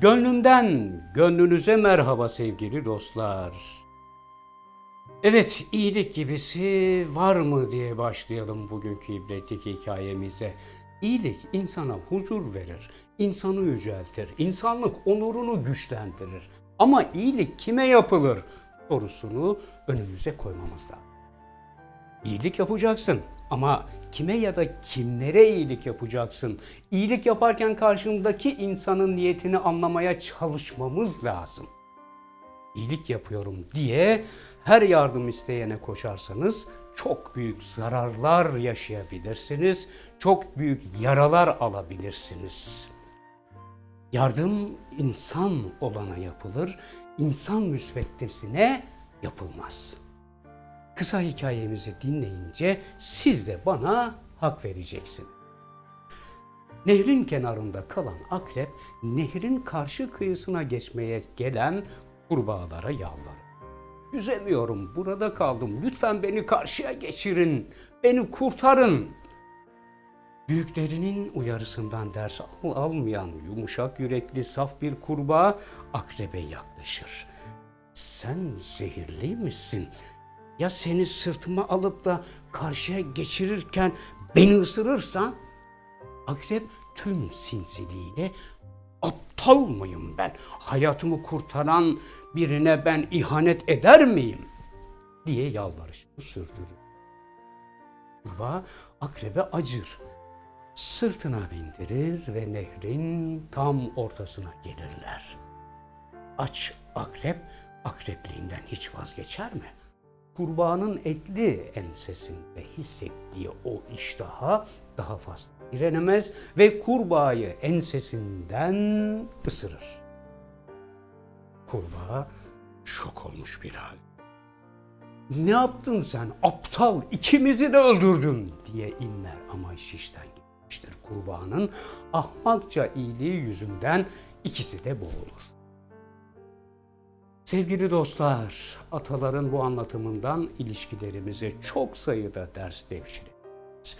Gönlümden gönlünüze merhaba sevgili dostlar. Evet, iyilik gibisi var mı diye başlayalım bugünkü ibretlik hikayemize. İyilik insana huzur verir, insanı yüceltir, insanlık onurunu güçlendirir. Ama iyilik kime yapılır sorusunu önümüze koymamız lazım. İyilik yapacaksın ama kime ya da kimlere iyilik yapacaksın? İyilik yaparken karşımdaki insanın niyetini anlamaya çalışmamız lazım. İyilik yapıyorum diye her yardım isteyene koşarsanız çok büyük zararlar yaşayabilirsiniz. Çok büyük yaralar alabilirsiniz. Yardım insan olana yapılır, insan müsveddesine yapılmaz.'' Kısa hikayemizi dinleyince siz de bana hak vereceksiniz. Nehrin kenarında kalan akrep nehrin karşı kıyısına geçmeye gelen kurbağalara yalvarır. Yüzemiyorum, burada kaldım. Lütfen beni karşıya geçirin. Beni kurtarın. Büyüklerinin uyarısından ders al almayan yumuşak yürekli saf bir kurbağa akrebe yaklaşır. Sen zehirli misin? Ya seni sırtıma alıp da karşıya geçirirken beni ısırırsan? Akrep tüm sinsiliğiyle aptal mıyım ben? Hayatımı kurtaran birine ben ihanet eder miyim? diye yalvarışını sürdürür. Kurbağa akrebe acır. Sırtına bindirir ve nehrin tam ortasına gelirler. Aç akrep akrepliğinden hiç vazgeçer mi? Kurbağanın etli ensesinde hissettiği o iştaha daha fazla direnemez ve kurbağayı ensesinden ısırır. Kurbağa şok olmuş bir hal. Ne yaptın sen aptal ikimizi de öldürdün diye inler ama iş işten gitmiştir. Kurbağanın ahmakça iyiliği yüzünden ikisi de boğulur. Sevgili dostlar, ataların bu anlatımından ilişkilerimize çok sayıda ders devşiririz.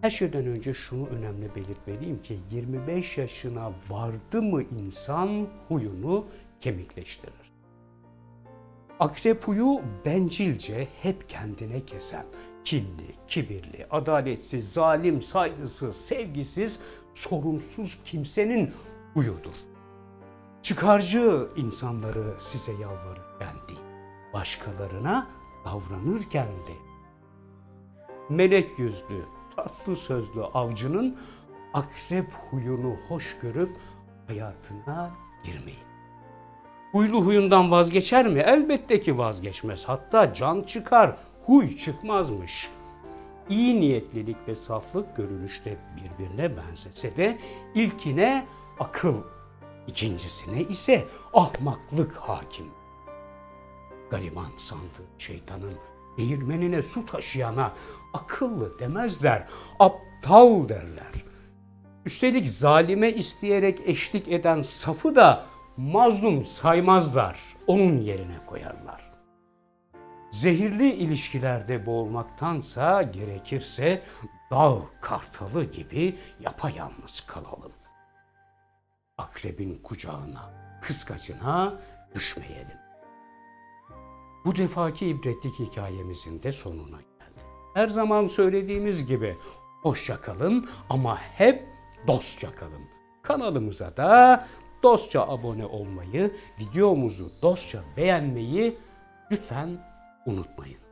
Her şeyden önce şunu önemli belirtmeliyim ki 25 yaşına vardı mı insan huyunu kemikleştirir. Akrep huyu bencilce hep kendine kesen, kinli, kibirli, adaletsiz, zalim, saygısız, sevgisiz, sorumsuz kimsenin huyudur. Çıkarcı insanları size yalvarırken değil, başkalarına davranırken de. Melek yüzlü, tatlı sözlü avcının akrep huyunu hoş görüp hayatına girmeyin. Huylu huyundan vazgeçer mi? Elbette ki vazgeçmez. Hatta can çıkar, huy çıkmazmış. İyi niyetlilik ve saflık görünüşte birbirine benzese de ilkine akıl İkincisine ise ahmaklık hakim. Gariban sandığı şeytanın değirmenine su taşıyana akıllı demezler, aptal derler. Üstelik zalime isteyerek eşlik eden safı da mazlum saymazlar, onun yerine koyarlar. Zehirli ilişkilerde boğulmaktansa gerekirse dağ kartalı gibi yapayalnız kalalım akrebin kucağına, kıskacına düşmeyelim. Bu defaki ibretlik hikayemizin de sonuna geldi. Her zaman söylediğimiz gibi hoşça kalın ama hep dostça kalın. Kanalımıza da dostça abone olmayı, videomuzu dostça beğenmeyi lütfen unutmayın.